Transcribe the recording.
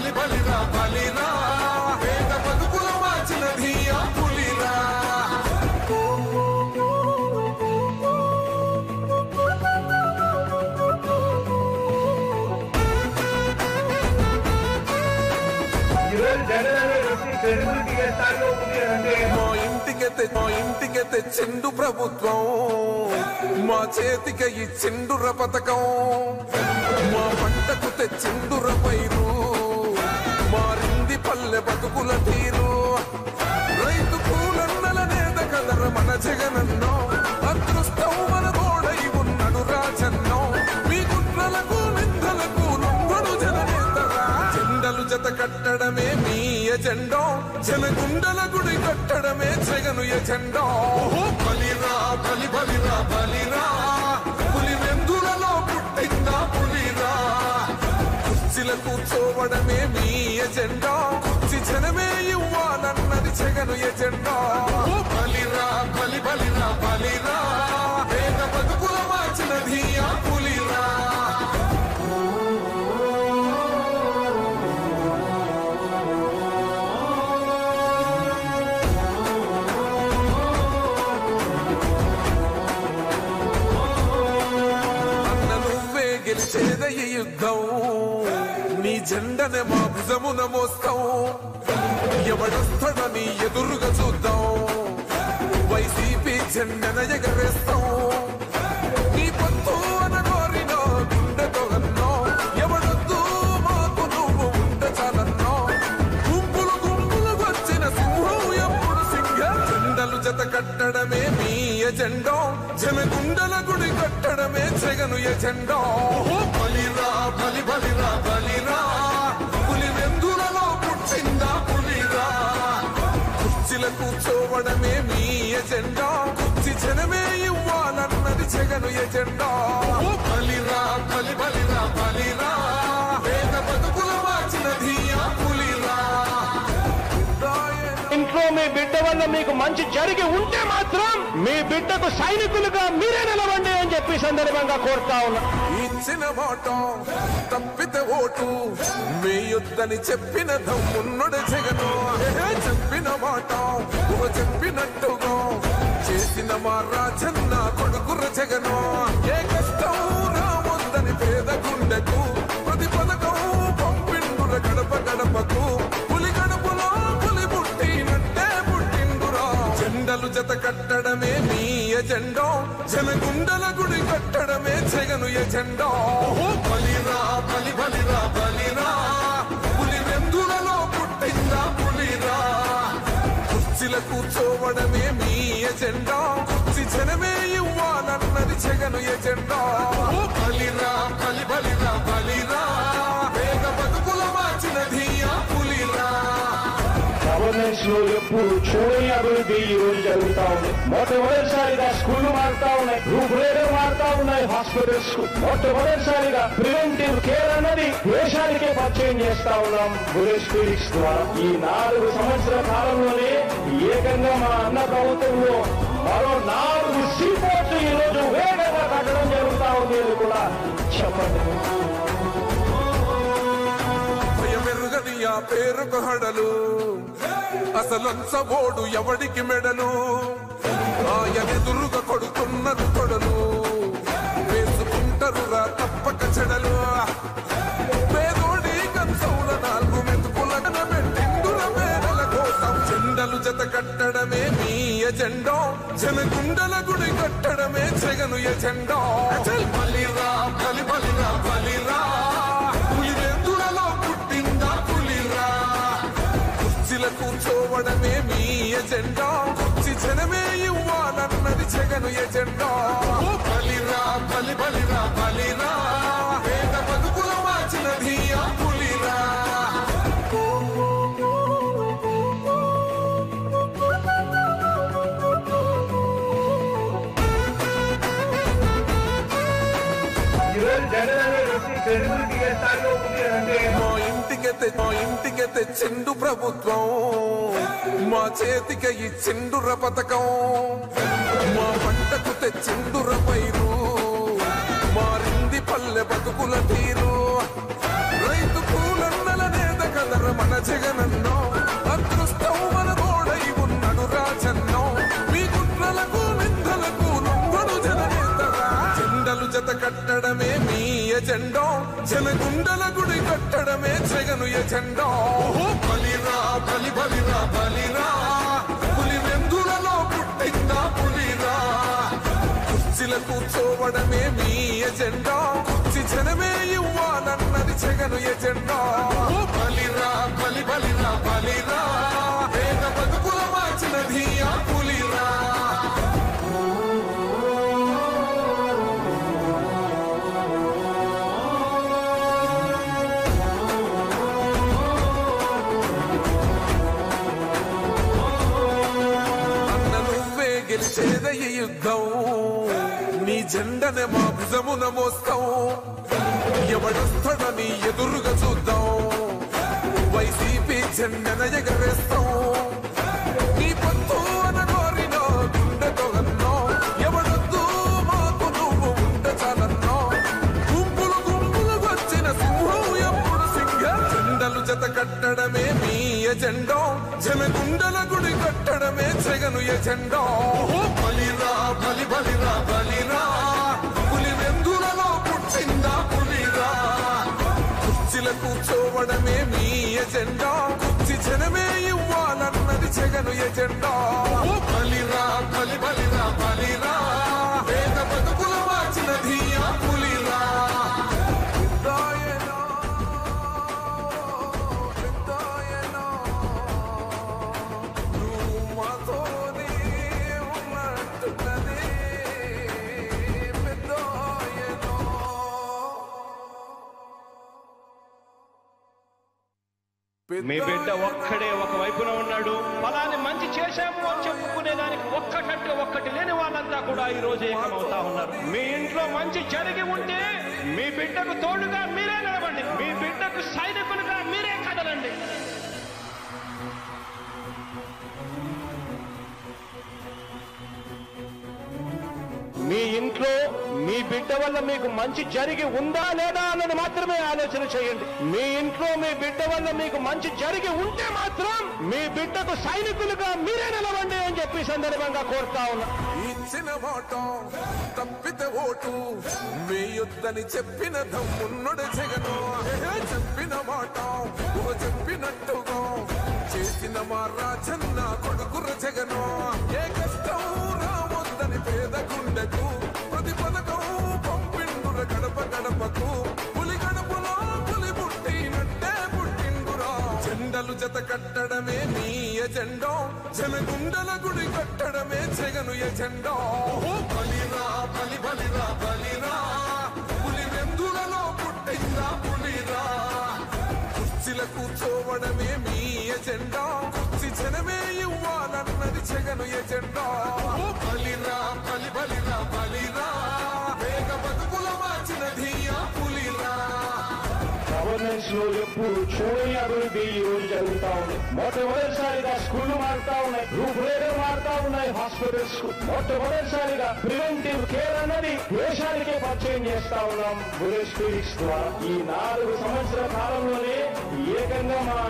బలి బలిరా బలిరా. పేద బతుకుల మార్చినది ఆ పులిరా. మా ఇంటికి తె- మా ఇంటికి తెచ్చిండు ప్రభుత్వం. మా చేతికి ఇచ్చిండుర పథకం. మా పంటకు తెచ్చిండుర పైరు. మారింది పల్లె బతుకుల తీరు. రైతు కూలన్నల నేత కదర మన జగనన్నో. అదృష్టం మన గోడై ఉన్నడు రాజన్నో. మీ కుట్రలకు నిందలకు లొంగడు జననేతరా. జెండలు జత కట్టడమే మీ ఎజెండో. జనగుండల గుడి కట్టడమే జగను ఎజెండో. బలిరా బలి బలిరా కూర్చోవడమే మీ ఎజెండా. కుర్చీ జనమే ఇవ్వాలన్నది జగను ఎజెండా. బలిరా బలి బలిరా బలిరా. పేద బతుకుల మార్చినది ఆ పులిరా. గెలిచేదయ్య యుద్ధం. జెండనే మా భుజమున మోస్తాం ఎవడొస్తాడని ఎదురుగా చూద్దాం. వైసీపీ జెండన ఎగరేస్తాం నీ పొత్తు అనగోరిన గుండెతో అన్నో ఎవడొద్దు మాకు నువ్వు ఉండ చాలన్నో. గుంపులు గుంపులు వచ్చిన సింహం ఎప్పుడు సింహ. జెండలు జత కట్టడమే మీ ఎజెండో. జనగుండల గుడి కట్టడమే జగను ఎజెండో. మంచి జరిగి ఉంటే మాత్రం మీ బిడ్డకు సైనికులుగా మీరే నిలవండి అని చెప్పి సందర్భంగా కోరుతా ఉన్నా. ఇచ్చిన మాట తప్పితే ఓటు మీ యుద్ధని చెప్పిన దమ్మున్నడు జగను. చెప్పిన మాట చెప్పినట్టుగా చేసిన మా రాజన్న కొడుకుర జగను. ఏ కష్టం రావద్దని పేద గుండెకు జనగుండల గుడి కట్టడమే జగను ఎజెండా. బలిరా బలి బలిరా బలిరా. పులి వెందులలో పుట్టిందా పులిరా? కుర్చీల కూర్చోవడమే మీ ఎజెండా. కుర్చీ జనమే ఇవ్వాలన్నది జగను ఎజెండా. బలిరా బలి బలిరా బలిరా. గవర్నెన్స్లో ఎప్పుడు చూడని అభివృద్ధి ఈ రోజు జరుగుతా ఉంది మొట్టమొదటిసారిగా స్కూళ్ళు మారుతా ఉన్నాయి రూపురేఖలు మారుతా ఉన్నాయి హాస్పిటల్స్కు మొట్టమొదటిసారిగా ప్రివెంటివ్ కేర్ అన్నది దేశానికే పరిచయం చేస్తా ఉన్నాం గురేష్ గురేస్పీడిక్స్ ద్వారా ఈ నాలుగు సంవత్సరాల కాలంలోనే ఏకంగా మా అన్న ప్రభుత్వంలో మరో నాలుగు సీపోర్ట్లు ఈ రోజు వేగంగా కట్టడం జరుగుతా ఉంది అని కూడా చెప్పండి పేరుకు హడలు. అసలంచబోడు ఎవడికి మెడలు? ఆయనెదురుగా కొడుతున్నారు కొడలు. వేసుకుంటారు రా తప్పక చెడలు. పేదోడి కంచౌల నాలుగు మెతుకుల పెట్టిండుల మేడల కోసం చెండలు జత కట్టడమే మీ ఎజెండో. జనగుండల గుడి కట్టడమే జగను ఎజెండో. అచల్ బలిరా. కుర్చీల మీ ఎజెండా. కుర్చీ జనమే ఇవ్వాలన్నది జగను ఎజెండా. బలిరా బలి బలిరా బలిరా. పేద బతుకుల మార్చినది ఆ పులిరా. ఈరోజు స్థాయిలో మా ఇంటికి తెచ్చిండు ప్రభుత్వం. మా చేతికి ఇచ్చిండుర పథకం. మా పంటకు తెచ్చిండుర పైరు. మారింది పల్లె బతుకుల తీరు. రైతు కూలన్నల నేత జగనన్నో. అదృష్టం మన తోడై ఉన్నడు రాజన్నో. మీ కుట్రలకు నిందలకు నొంగడు జననేతరా. జెండలు జత కట్టడమే మీ ఎజెండో? జనగుండల గుడి కట్టడమే జగను ఎజెండో. బలిరా బలి బలిరా బలిరా. పులి వెందులలో పుట్టిందా పులిరా? కుర్చీల కూర్చోవడమే మీ ఎజెండా. కుర్చీ జనమే ఇవ్వాలన్నది జగను ఎజెండా. ఈ యుద్ధం. నీ జెండనే మా భుజమున మోస్తాం. ఎవడొస్తాడని ఎదురుగా చూద్దాం. వైసీపీ జెండన ఎగరేస్తాం. నీ పొత్తు అనగోరిన గుండెతో అన్నో ఎవడొద్దు మాకు నువ్వు ఉంటే చాలన్నో. గుంపులు గుంపులు వచ్చిన సింహం ఎప్పుడు సింగ జెండలు జత కట్టడమే మీ ఎజెండో. జనగుండల గుడి కట్టడమే జగను ఎజెండో. ఓ బలిరా బలి బలిరా. బలిరా పులి వెందులలో పుట్టిందా పులిరా? కుర్చీల కూర్చోవడమే మీ ఎజెండా. కుర్చీ జనమే ఇవ్వాలన్నది జగను ఎజెండా. మీ బిడ్డ ఒక్కడే ఒక వైపున ఉన్నాడు. ఫలాన్ని మంచి చేశాము అని చెప్పుకునేదానికి ఒక్కటంటే ఒక్కటి లేని వాళ్ళంతా కూడా ఈ రోజు ఏకమవుతా ఉన్నారు. మీ ఇంట్లో మంచి జరిగి ఉంటే మీ బిడ్డకు తోడుగా మీరే నిలబండి మీ బిడ్డకు సైనికులుగా మీరే కదలండి. మీ ఇంట్లో మీ బిడ్డ వల్ల మీకు మంచి జరిగి ఉందా లేదా అన్నది మాత్రమే ఆలోచన చేయండి. మీ ఇంట్లో మీ బిడ్డ వల్ల మీకు మంచి జరిగి ఉంటే మాత్రం మీ బిడ్డకు సైనికులుగా మీరే నిలవండి అని చెప్పి సందర్భంగా కోరుతా ఉన్నా. ఇచ్చిన మాట తప్పితే ఓటు చెప్పిన దమ్మున్నడు జగను. చెప్పిన మాట చెప్పినట్టుగా. చేసిన మా రాజన్న కొడుకుర జగను. ఏ కష్టం రావద్దని పేద గుండెకు గడప పులి కడుపులో పులి పుట్టినట్టే పుట్టిండురా జెండలు జత కట్టడమే నీ ఎజెండో. జనగుండల గుడి కట్టడమే జగను ఎజెండో. ఓ బలిరా బలి బలిరా బలిరా. పులి వెందులలో పుట్టిందా పులిరా. కుర్చీల కూర్చోవడమే మీ ఎజెండా. కుర్చీ జనమే ఇవ్వాలన్నది జగను ఎజెండా. గవర్నెన్స్లో ఎప్పుడు చూడని అభివృద్ధి ఈ రోజు జరుగుతా ఉంది. మొట్టమొదటిసారిగా స్కూళ్ళు మారుతా ఉన్నాయి రూపురేఖలు మారుతా ఉన్నాయి హాస్పిటల్స్. మొట్టమొదటిసారిగా ప్రివెంటివ్ కేర్ అన్నది దేశానికే పరిచయం చేస్తా ఉన్నాం. బులెట్ స్పీరిక్స్ ద్వారా ఈ నాలుగు సంవత్సరాల కాలంలోనే ఏకంగా మా